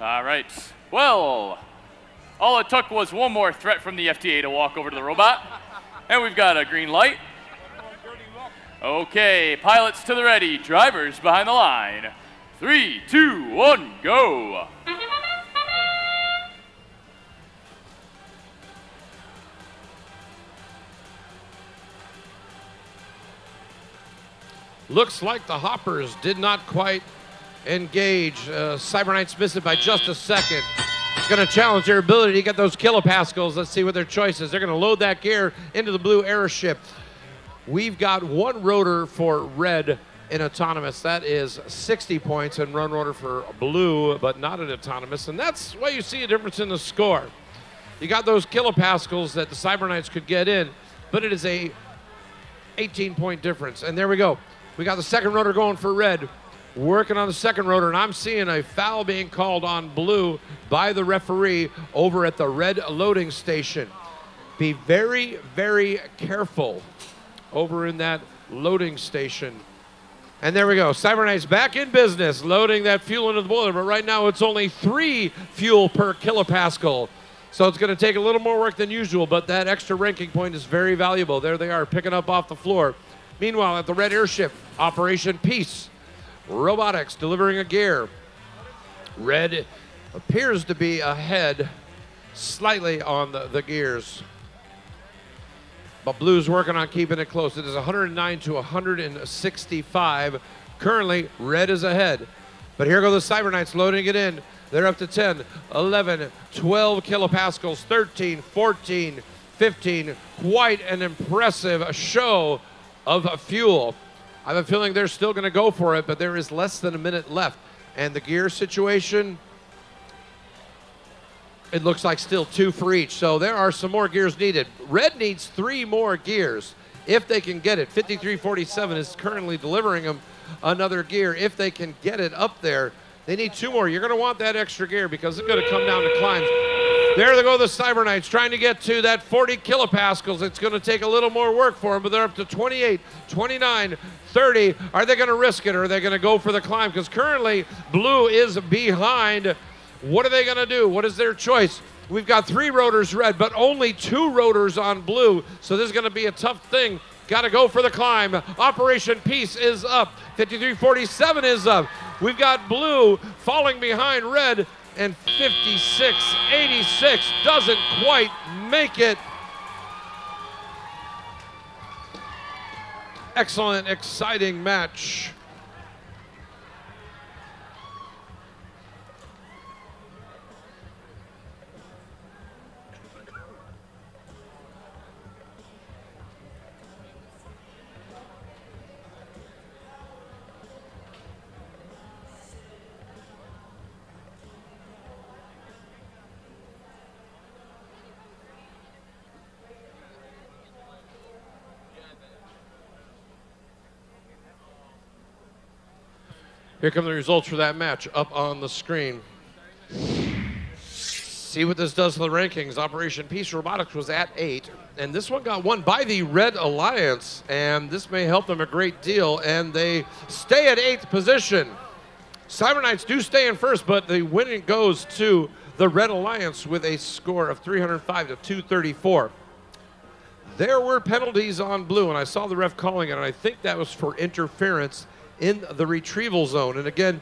All right. Well, all it took was one more threat from the FTA to walk over to the robot. And we've got a green light. Okay, pilots to the ready, drivers behind the line. Three, two, one, go. Looks like the Hoppers did not quite engage. Uh, Cyber Knights missed it by just a second. It's going to challenge their ability to get those kilopascals. Let's see what their choice is. They're going to load that gear into the blue airship. We've got one rotor for red in autonomous. That is 60 points, and run rotor for blue, but not in autonomous. And that's why you see a difference in the score. You got those kilopascals that the Cyber Knights could get in, but it is a 18 point difference. And there we go. We got the second rotor going for red, working on the second rotor, and I'm seeing a foul being called on blue by the referee over at the red loading station. Be very, very careful over in that loading station. And there we go. Cyber Knights back in business, loading that fuel into the boiler. But right now, it's only three fuel per kilopascal. So it's going to take a little more work than usual, but that extra ranking point is very valuable. There they are, picking up off the floor. Meanwhile, at the red airship, Operation Peace, robotics delivering a gear. Red appears to be ahead slightly on the, the gears. But Blue's working on keeping it close. It is 109 to 165. Currently, red is ahead. But here go the Cyber Knights loading it in. They're up to 10, 11, 12 kilopascals, 13, 14, 15. Quite an impressive show of fuel. I have a feeling they're still going to go for it, but there is less than a minute left. And the gear situation, it looks like still two for each. So there are some more gears needed. Red needs three more gears if they can get it. 5347 is currently delivering them another gear. If they can get it up there, they need two more. You're going to want that extra gear because it's going to come down to climbs. There they go, the Cyber Knights, trying to get to that 40 kilopascals. It's going to take a little more work for them, but they're up to 28, 29, 30. Are they going to risk it or are they going to go for the climb? Because currently, Blue is behind. What are they going to do? What is their choice? We've got three rotors red, but only two rotors on blue. So this is going to be a tough thing. Got to go for the climb. Operation Peace is up. 5347 is up. We've got blue falling behind red and 56 86 doesn't quite make it. Excellent, exciting match. Here come the results for that match up on the screen. See what this does to the rankings. Operation Peace Robotics was at eight, and this one got won by the Red Alliance, and this may help them a great deal, and they stay at eighth position. Cyber Knights do stay in first, but the winning goes to the Red Alliance with a score of 305 to 234. There were penalties on blue, and I saw the ref calling it, and I think that was for interference in the retrieval zone. And again,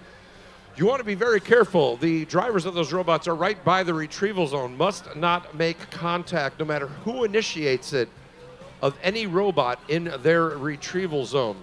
you want to be very careful. The drivers of those robots are right by the retrieval zone, must not make contact, no matter who initiates it, of any robot in their retrieval zone.